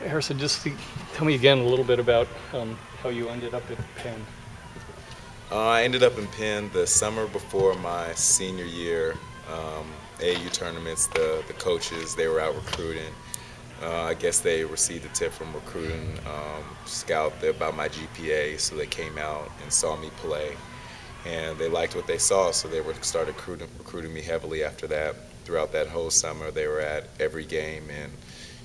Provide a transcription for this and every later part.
Harrison, just tell me again a little bit about um, how you ended up at Penn. Uh, I ended up in Penn the summer before my senior year. Um, AAU tournaments, the, the coaches, they were out recruiting. Uh, I guess they received a tip from recruiting um, scout about my GPA, so they came out and saw me play. And they liked what they saw, so they were started recruiting, recruiting me heavily after that. Throughout that whole summer, they were at every game and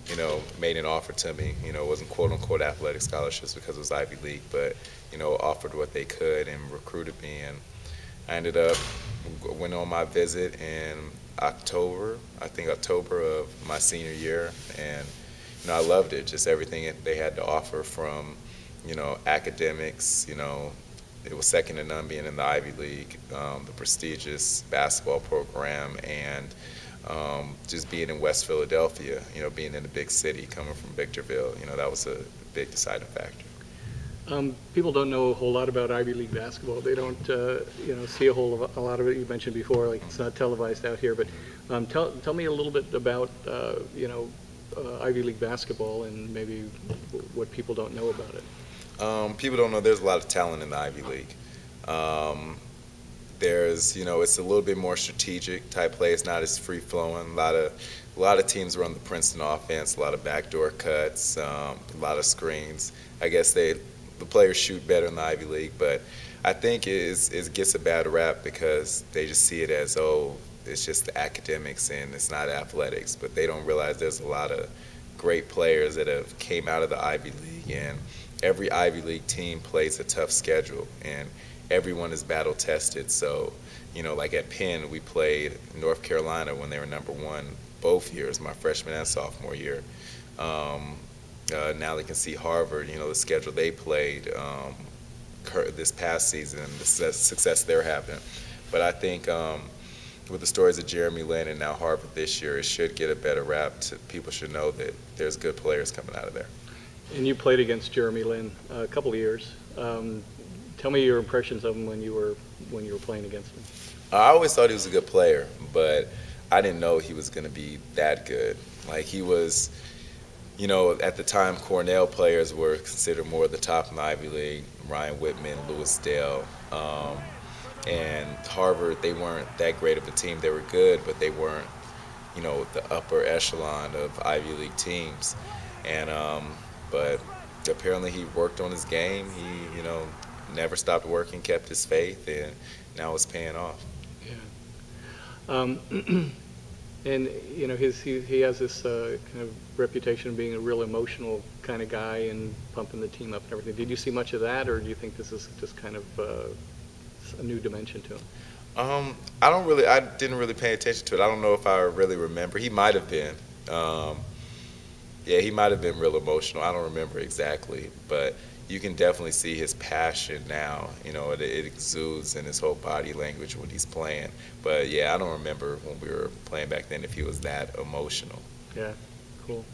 you know, made an offer to me. You know, it wasn't quote unquote athletic scholarships because it was Ivy League, but you know, offered what they could and recruited me. And I ended up went on my visit in October, I think October of my senior year, and you know, I loved it. Just everything they had to offer from, you know, academics. You know, it was second to none being in the Ivy League, um, the prestigious basketball program, and um, just being in West Philadelphia, you know, being in a big city, coming from Victorville, you know, that was a big deciding factor. Um, people don't know a whole lot about Ivy League basketball. They don't, uh, you know, see a whole a lot of it. You mentioned before, like it's not televised out here. But um, tell tell me a little bit about, uh, you know, uh, Ivy League basketball and maybe what people don't know about it. Um, people don't know there's a lot of talent in the Ivy League. There's, you know, it's a little bit more strategic type play. It's not as free flowing. A lot of, a lot of teams run the Princeton offense. A lot of backdoor cuts. Um, a lot of screens. I guess they, the players shoot better in the Ivy League, but I think it, is, it gets a bad rap because they just see it as oh, it's just the academics and it's not athletics. But they don't realize there's a lot of great players that have came out of the Ivy League and every Ivy League team plays a tough schedule and everyone is battle tested. So, you know, like at Penn, we played North Carolina when they were number one both years, my freshman and sophomore year. Um, uh, now they can see Harvard, you know, the schedule they played um, this past season the success they're having. But I think um, with the stories of Jeremy Lin and now Harvard this year, it should get a better rap. To, people should know that there's good players coming out of there. And you played against Jeremy Lin a couple of years. Um, Tell me your impressions of him when you were when you were playing against him. I always thought he was a good player, but I didn't know he was going to be that good. Like he was, you know, at the time Cornell players were considered more the top in the Ivy League. Ryan Wittman, Louis Dale, um, and Harvard. They weren't that great of a team. They were good, but they weren't, you know, the upper echelon of Ivy League teams. And um, but apparently he worked on his game. He, you know, never stopped working, kept his faith, and now it's paying off. Yeah. Um, and you know, his he, he has this uh, kind of reputation of being a real emotional kind of guy and pumping the team up and everything. Did you see much of that, or do you think this is just kind of uh, a new dimension to him? Um, I don't really, I didn't really pay attention to it. I don't know if I really remember. He might have been. Um, yeah, he might have been real emotional. I don't remember exactly, but you can definitely see his passion now. You know, it, it, exudes in his whole body language when he's playing. But yeah, I don't remember when we were playing back then if he was that emotional. Yeah, cool.